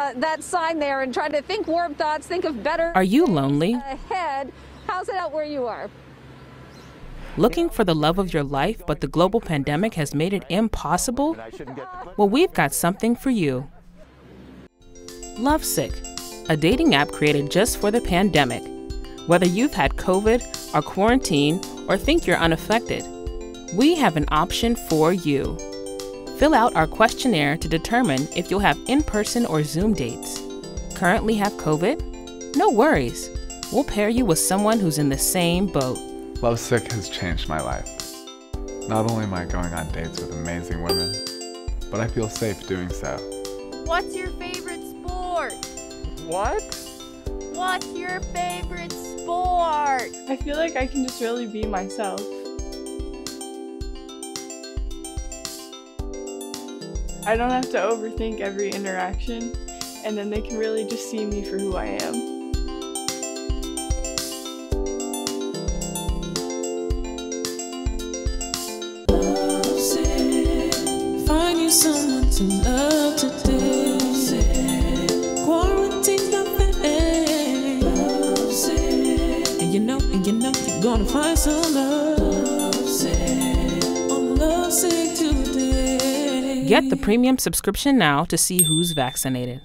uh, that sign there and try to think warm thoughts, think of better. Are you lonely? Ahead. How's it out where you are? Looking for the love of your life, but the global pandemic has made it impossible? Well, we've got something for you. Lovesick, a dating app created just for the pandemic. Whether you've had COVID, are quarantined, or think you're unaffected, we have an option for you. Fill out our questionnaire to determine if you'll have in person or Zoom dates. Currently have COVID? No worries. We'll pair you with someone who's in the same boat. Lovesick has changed my life. Not only am I going on dates with amazing women, but I feel safe doing so. What's your favorite sport? What? What's your favorite sport? I feel like I can just really be myself. I don't have to overthink every interaction, and then they can really just see me for who I am. Find you someone to love today. Quarantine's. And you know, and you know you're gonna find some love. Get the premium subscription now to see who's vaccinated.